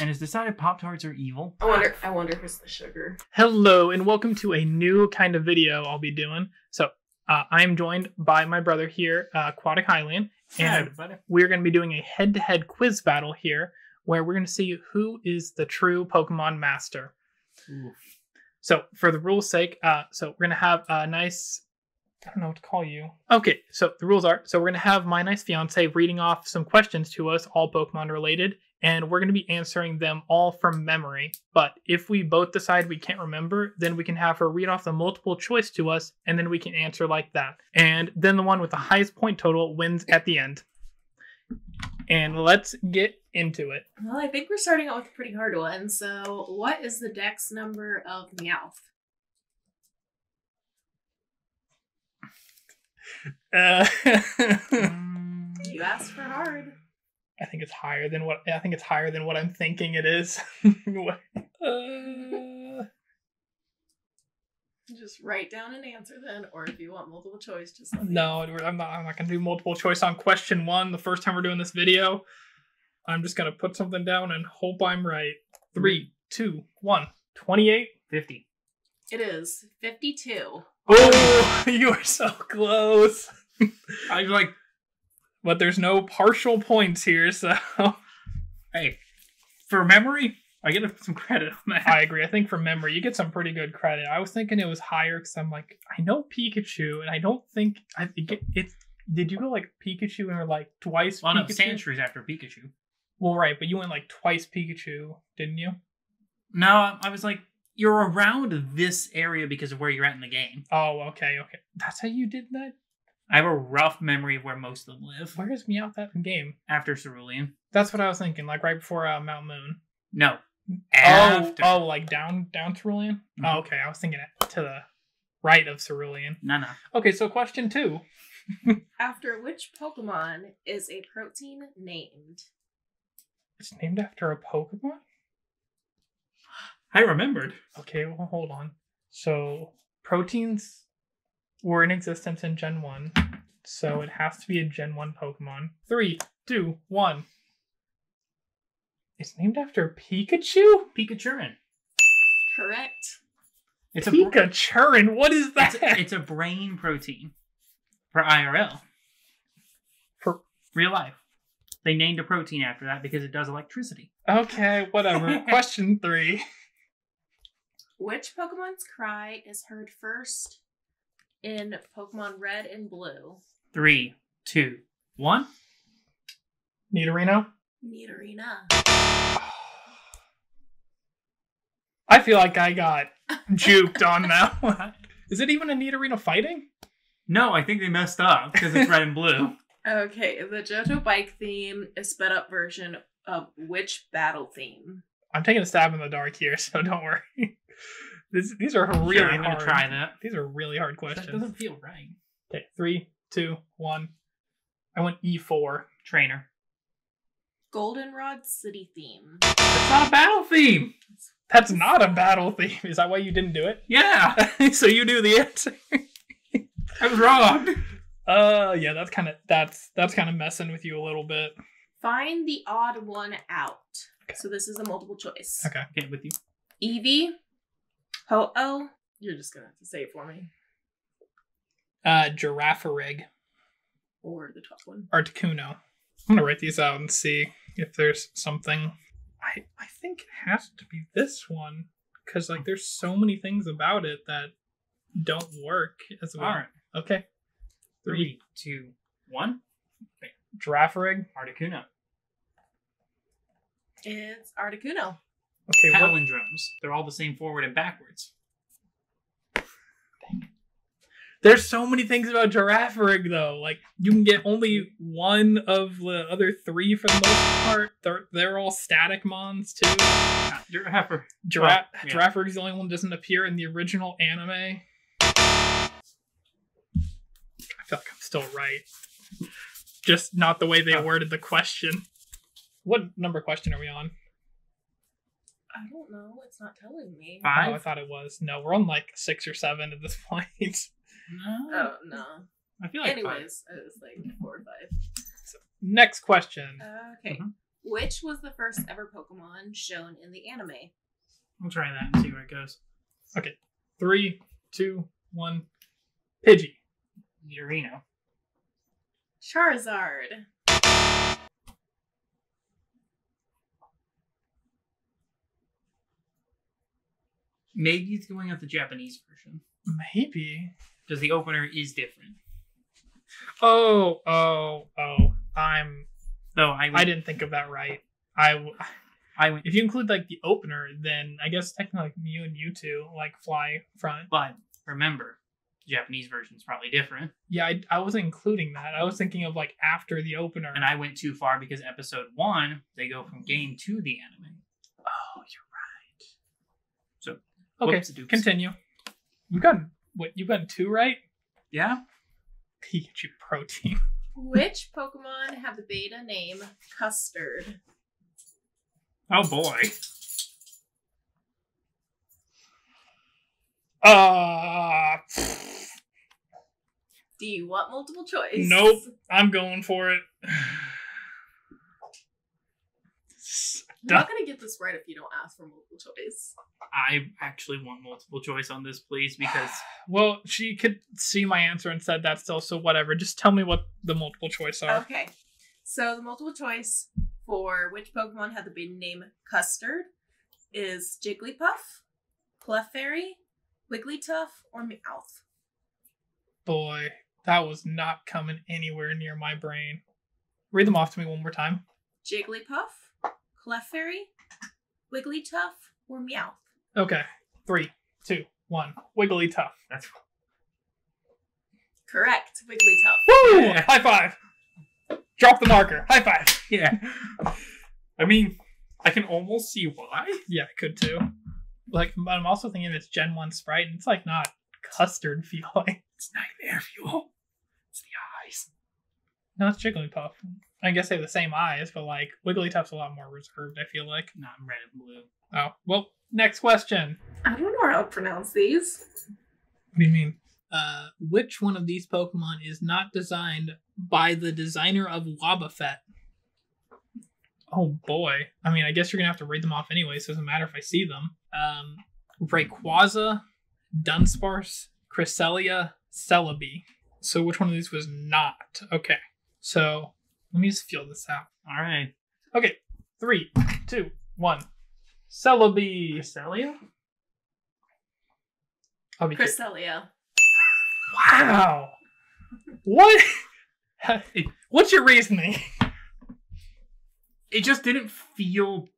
and has decided Pop Tarts are evil. I wonder. I wonder if it's the sugar. Hello, and welcome to a new kind of video I'll be doing. So, uh, I'm joined by my brother here, uh, Aquatic Hylian, and everybody. we're going to be doing a head to head quiz battle here where we're going to see who is the true Pokemon master. So, for the rules' sake, uh, so we're going to have a nice. I don't know what to call you. Okay, so the rules are so we're going to have my nice fiance reading off some questions to us, all Pokemon related, and we're going to be answering them all from memory. But if we both decide we can't remember, then we can have her read off the multiple choice to us, and then we can answer like that. And then the one with the highest point total wins at the end. And let's get into it. Well, I think we're starting out with a pretty hard one. So, what is the dex number of Meowth? Uh, You asked for hard. I think it's higher than what I think it's higher than what I'm thinking it is. Uh, Just write down an answer then, or if you want multiple choice, just let me no, I'm not. I'm not gonna do multiple choice on question one. The first time we're doing this video, I'm just gonna put something down and hope I'm right. Three, two, one. Twenty-eight. 50. It is fifty-two. Oh, you are so close. I was like, But there's no partial points here, so hey, for memory, I get some credit on that. I agree. I think from memory, you get some pretty good credit. I was thinking it was higher because I'm like, I know Pikachu, and I don't think I think it, it's. Did you go like Pikachu and or like twice? well, no, Pikachu? Sandshrews after Pikachu. Well, right, but you went like twice Pikachu, didn't you? No, I was like, you're around this area because of where you're at in the game. Oh, okay, okay. That's how you did that. I have a rough memory of where most of them live Where is Meowth at in game? after Cerulean. That's what I was thinking. Like right before uh, Mount Moon. No. After. Oh, oh, like down down Cerulean. Mhm. Oh, okay. I was thinking to the right of Cerulean. No, no. Okay, so question two. After which Pokemon is a protein named? It's named after a Pokemon. I remembered. Okay, well, hold on. So proteins were in existence in Gen 1, so it has to be a Gen 1 Pokemon. Three, two, one. It's named after Pikachu? Pikachurin. Correct. It's a, Pikachurin, what is that? it's, a, it's a brain protein for IRL. For- real life. They named a protein after that because it does electricity. okay, whatever. Question three. Which Pokemon's cry is heard first in Pokemon Red and Blue? Three, two, one. Nidorino? Nidorina. I feel like I got juked on that one. Is it even a Nidorino fighting? No, I think they messed up because it's red and blue. Okay, the Johto Bike theme is sped up version of which battle theme? I'm taking a stab in the dark here, so don't worry. This, these are really Sure, I'm hard. gonna try that. These are really hard questions. That questions. doesn't feel right. Okay, three, two, one. I went E E4. Trainer. Goldenrod City theme. It's not a battle theme. That's not a battle theme. Is that why you didn't do it? Yeah, so you knew the answer. I was wrong. Uh, yeah, that's kind of that's that's kind of messing with you a little bit. Find the odd one out. Okay. So this is a multiple choice. Okay. Okay, with you. Eevee, Ho-Oh. You're just gonna have to say it for me. Uh, Girafarig. Or the top one. Articuno. I'm gonna write these out and see if there's something. I I think it has to be this one because like there's so many things about it that don't work as well. All right. Okay. Three. Three, two, one. Girafarig. Articuno. It's Articuno. Okay. What, Palindromes. They're all the same forward and backwards. there's so many things about Girafarig though. Like you can get only one of the other three for the most part. They're they're all static mons too. Ah, Giraffe. Giraffe Well, yeah. Is the only one that doesn't appear in the original anime. I feel like I'm still right. Just not the way they Oh. worded the question. What number question are we on? I don't know. It's not telling me. Oh, I thought it was. No, we're on like six or seven at this point. No. Oh no. I feel like five. Anyways, it was like four or five. Next question. Okay. Mhm. Which was the first ever Pokemon shown in the anime? We'll try that and see where it goes. Okay. Three, two, one. Pidgey. Urino. Charizard. Maybe it's going with the Japanese version Maybe. because the opener is different. Oh, oh, oh. I'm. Though I, went, I didn't think of that right. I. w- I went, If you include like the opener, then I guess technically like Mew and Mewtwo like fly front. but remember, the Japanese version is probably different. Yeah, I, I wasn't including that. I was thinking of like after the opener. And I went too far because episode one they go from game to the anime. oh, you're. Okay, whoops-a-doops. continue. You've got what? You've got two right. Yeah. Pikachu protein. Which Pokemon have the beta name Custard? Oh boy. Uh Do you want multiple choice? Nope. I'm going for it. I'm not gonna get this right if you don't ask for multiple choice. I actually want multiple choice on this, please, because Well, she could see my answer and said that still, so whatever. Just tell me what the multiple choice are. Okay. So the multiple choice for which Pokemon had the beta name Custard is Jigglypuff, Clefairy, Wigglytuff, or Meowth. Boy, that was not coming anywhere near my brain. Read them off to me one more time. Jigglypuff, Clefairy, Wigglytuff, or Meowth. Okay. Three, two, one. Wigglytuff. that's Correct. Wigglytuff. Woo! Yeah. High five. Drop the marker. High five. yeah. I mean, I can almost see why. Yeah, I could too. Like, but I'm also thinking it's Gen 1 sprite, and it's like not custard feeling. It's nightmare fuel. It's the eyes. No, it's Jigglypuff. I guess they have the same eyes, but like Wigglytuff's a lot more reserved, I feel like. Not red and blue. Oh, well, next question. I don't know how to pronounce these. What do you mean? Uh, which one of these Pokemon is not designed by the designer of Wobbuffet? Oh boy. I mean, I guess you're gonna have to read them off anyway, so it doesn't matter if I see them. Um, Rayquaza, Dunsparce, Cresselia, Celebi. So which one of these was not? Okay. So let me just feel this out. All right. Okay. Three, two, one. Celebi. Cresselia? I'll be kidding. Cresselia. Wow. What? What's your reasoning? It just didn't feel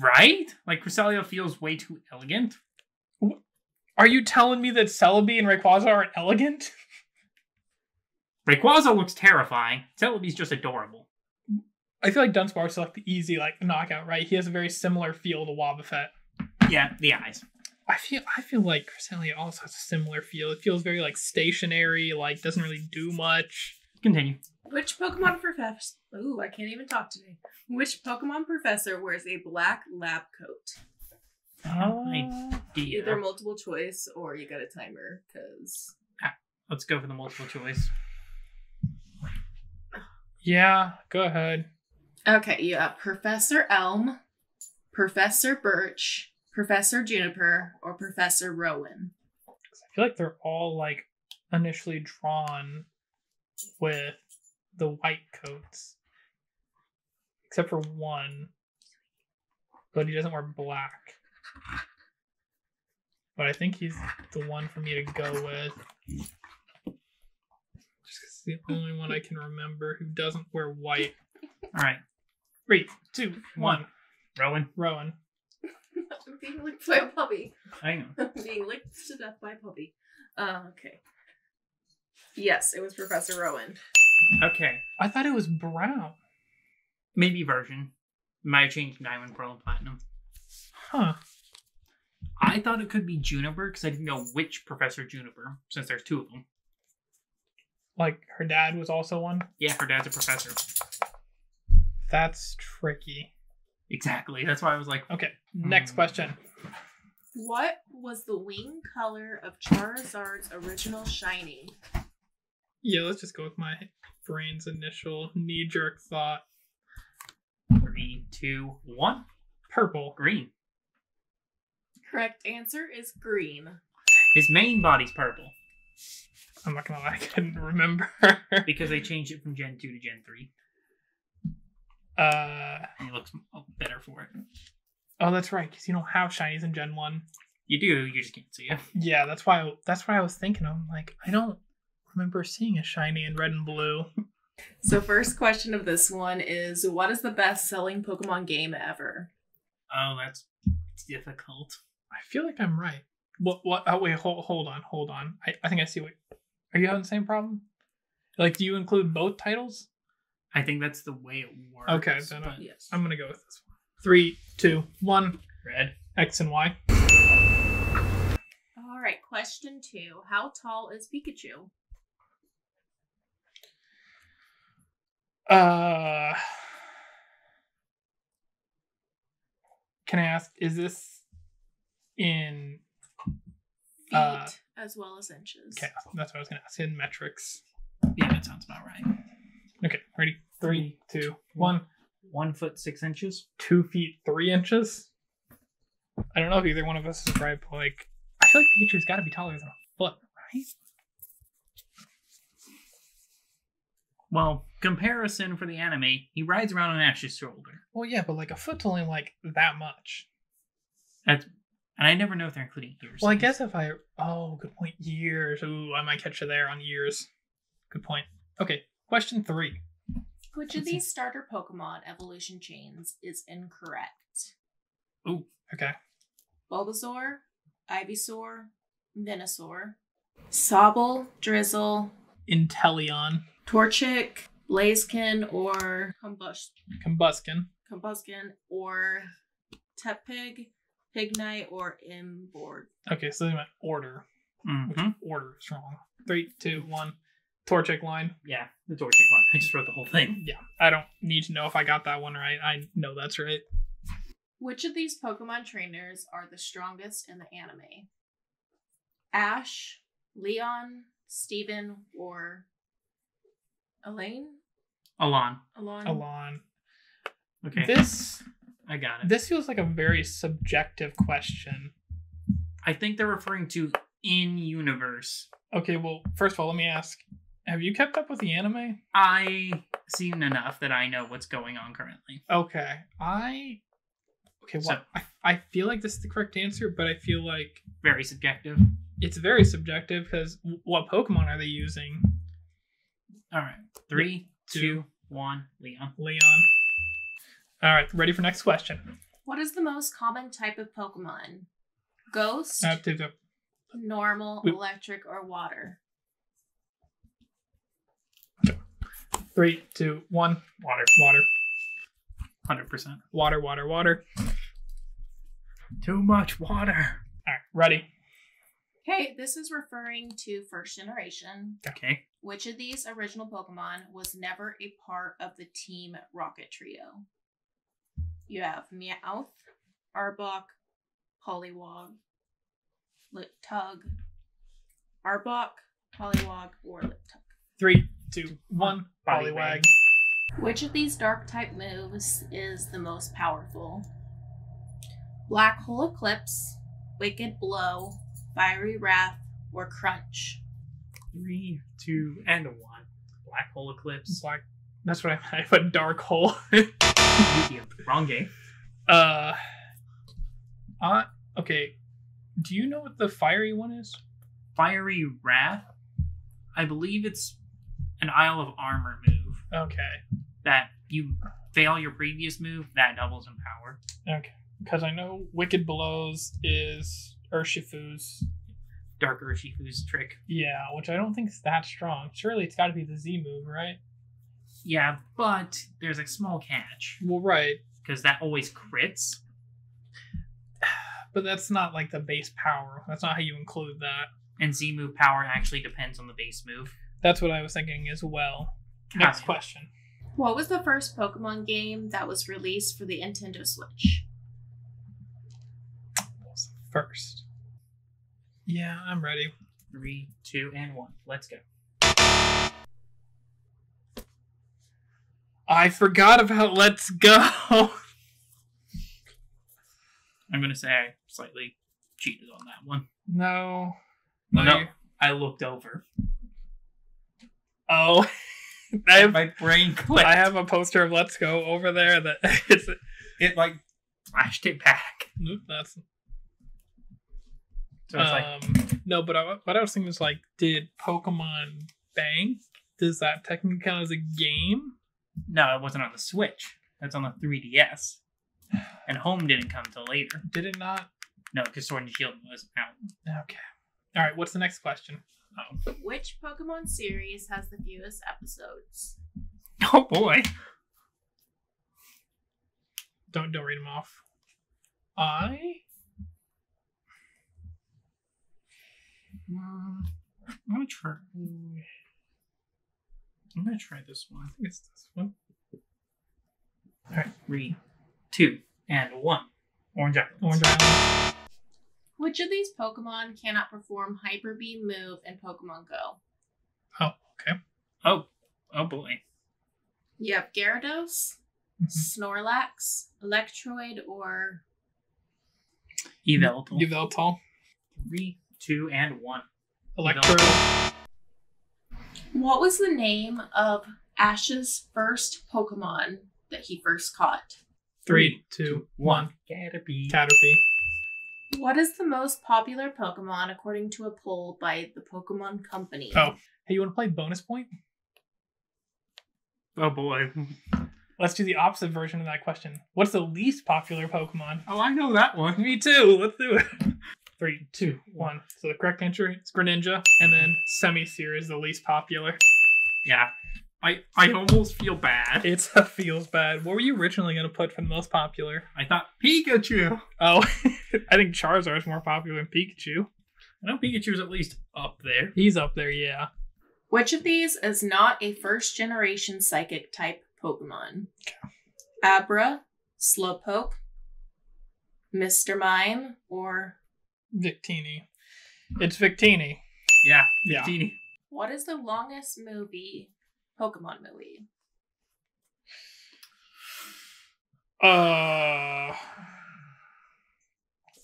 right. Like Cresselia feels way too elegant. Are you telling me that Celebi and Rayquaza aren't elegant? Rayquaza looks terrifying. Celebi's just adorable. I feel like Dunsparce is like the easy like knockout, right? He has a very similar feel to Wobbuffet. Yeah, the eyes. I feel I feel like Cresselia also has a similar feel. It feels very like stationary, like doesn't really do much. Continue. Which Pokemon professor? Ooh, I can't even talk today. Which Pokemon professor wears a black lab coat? Uh, Idea. Either multiple choice or you got a timer, because Let's go for the multiple choice. Yeah, go ahead. Okay, you have Professor Elm, Professor Birch, Professor Juniper, or Professor Rowan. I feel like they're all like initially drawn with the white coats, except for one, but he doesn't wear black. But I think he's the one for me to go with. Just 'cause it's the only one I can remember who doesn't wear white. All right. Three, two, one. Rowan. Rowan. I'm being licked by a puppy. I know. Being licked to death by a puppy. Uh, okay. Yes, it was Professor Rowan. Okay. I thought it was brown. Maybe version. Might have changed Diamond, Pearl, and Platinum. Huh. I thought it could be Juniper because I didn't know which Professor Juniper, since there's two of them. Like her dad was also one. Yeah, her dad's a professor. That's tricky. Exactly. That's why I was like, Okay, next Hmm. question. What was the wing color of Charizard's original shiny? Yeah, let's just go with my brain's initial knee jerk thought. Three, two, one. Purple. Green. Correct answer is green. His main body's purple I'm not gonna lie, I couldn't remember. because they changed it from Gen 2 to Gen 3. uh And it looks better for it. oh, that's right, because you don't have shinies in Gen One. You do, you just can't see it. Yeah, that's why. That's why I was thinking. I'm like, I don't remember seeing a shiny in red and blue. So, first question of this one is What is the best selling Pokemon game ever? Oh, that's difficult. I feel like I'm right. What? What? Oh wait, hold, hold on, hold on. I, I think I see what. Are you having the same problem? Like, do you include both titles? I think that's the way it works. Okay, then I- but Yes. I'm gonna go with this one. Three, two, one. red. X and Y. All right, question two How tall is Pikachu? Uh. Can I ask? Is this in? Feet Uh, as well as inches. Okay, that's what I was gonna ask. In metrics. Yeah, that sounds about right. Okay, ready? Three, two, one. One foot six inches. Two feet three inches. I don't know if either one of us is right, but like, I feel like Pikachu's got to be taller than a foot, right? Well, comparison for the anime, he rides around on Ash's shoulder. Well, yeah, but like a foot's only like that much. That's, and I never know if they're including years. Well, I guess if I oh, good point. Years. Ooh, I might catch you there on years. Good point. Okay, question three. Which of these starter Pokemon evolution chains is incorrect? Ooh, okay. Bulbasaur, Ivysaur, Venusaur, Sobble, Drizzile, Inteleon, Torchic, Blaziken, or Combust- Combusken. Combusken, or Tepig, Pignite, or Imboard. Okay, so they went order, which Mhm. order is wrong. Three, two, one. Torchic line. Yeah, the Torchic one. I just wrote the whole thing. Yeah, I don't need to know if I got that one right. I know that's right. Which of these Pokemon trainers are the strongest in the anime? Ash, Leon, Steven, or Elaine? Alain. Alain? Alain. Okay, This I got it. this feels like a very subjective question. I think they're referring to in universe. Okay, well, first of all, let me ask: Have you kept up with the anime? I seen enough that I know what's going on currently. Okay, I. Okay, well, So- I, I feel like this is the correct answer, but I feel like Very subjective. it's very subjective because what Pokemon are they using? All right, three, Two. two. Leon. Leon. All right, ready for next question. What is the most common type of Pokemon? Ghost, Uh, to the- normal, we- electric, or water? three, two, one. Water. Water, Hundred percent. water, water, water. Too much water. All right, ready. Okay, this is referring to first generation. Okay. Which of these original Pokemon was never a part of the Team Rocket trio? You have Meowth, Arbok, Poliwag, Littug, Arbok, Poliwag, or Littug. Three, two, one. Poliwag. Poliwag. Which of these dark type moves is the most powerful? Black Hole Eclipse, Wicked Blow, Fiery Wrath, or Crunch? Three, two, and one. Black hole eclipse. Black. That's what I, I put. Dark hole. Wrong game. uh. Uh. Okay. Do you know what the fiery one is? Fiery wrath. I believe it's an Isle of Armor move Okay. that you fail your previous move that doubles in power. Okay. Because I know Wicked Blows is Urshifu's. Dark Urshifu's trick. Yeah, which I don't think is that strong. Surely it's got to be the Z move, right? Yeah, but there's a small catch Well, right. because that always crits. But that's not like the base power. That's not how you include that. And Z move power actually depends on the base move. That's what I was thinking as well. Next question. What was the first Pokemon game that was released for the Nintendo Switch? What was the First. Yeah, I'm ready. Three, two, and one. Let's go. I forgot about Let's Go. I'm gonna say I slightly cheated on that one. no. No, you- I looked over. Oh. I have, My brain clicked. I have a poster of Let's Go over there that it's it like flashed it back. That's So it's like um, no, but I, what I was thinking was like, did Pokemon Bank? Does that technically count as a game? No, it wasn't on the Switch. That's on the 3DS. And Home didn't come till later. Did it not? No, because Sword and Shield was out. Okay. All right. What's the next question? Oh, Which Pokemon series has the fewest episodes? oh boy. Don't don't read them off. I Mm, I'm gonna try. I'm gonna try this one. I think it's this one. All right, Three, two, and one. Orange Islands. Orange Island. Which of these Pokemon cannot perform Hyper Beam move in Pokemon Go? Oh, okay. Oh, oh boy. You have Gyarados, Mhm. Snorlax, Electroid, or Eveltal. Yveltal. Three, two, and one. Electro. What was the name of Ash's first Pokemon that he first caught? Three, two, one. Caterpie. Caterpie. What is the most popular Pokemon according to a poll by the Pokemon Company? Oh. Hey, you want to play bonus point? Oh boy. Let's do the opposite version of that question. What's the least popular Pokemon? Oh, I know that one. Me too. Let's do it. Three, two, one. So the correct answer is Greninja, and then Semi-Seer is the least popular. Yeah. I I almost feel bad. It's a feels bad. What were you originally gonna put for the most popular? I thought Pikachu. Oh, I think Charizard is more popular than Pikachu. I know Pikachu's at least up there. He's up there, yeah. Which of these is not a first generation psychic type Pokemon? Abra, Slowpoke, Mr. Mime, or Victini. It's Victini. Yeah. Yeah. Victini. what is the longest movie, Pokemon movie? Uh,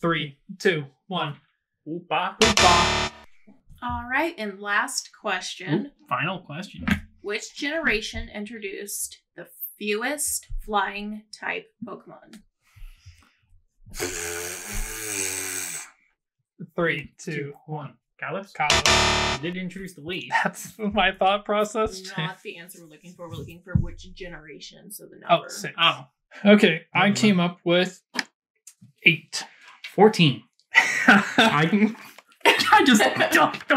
three, two, one. Oopa. Oompa. All right, and last question. Ooh, final question. Which generation introduced the fewest flying type Pokemon? Three, two, one. Kalos? Kalos. Did introduce the lead. That's my thought process. Not the answer we're looking for. We're looking for which generation, so the Oh, number. six. Oh. Okay, I came up with eight. 14. I, I just jumped.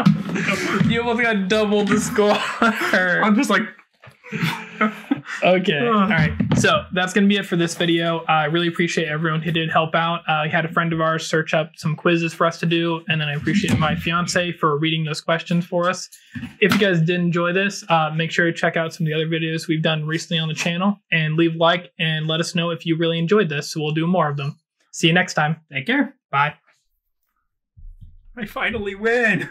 you almost got double the score. I'm just like. Okay. All right. So that's going to be it for this video. I really appreciate everyone who did help out. Uh, we had a friend of ours search up some quizzes for us to do, and then I appreciate my fiance for reading those questions for us. If you guys did enjoy this, uh, make sure to check out some of the other videos we've done recently on the channel and leave a like and let us know if you really enjoyed this. So we'll do more of them. See you next time. Take care. Bye. I finally win.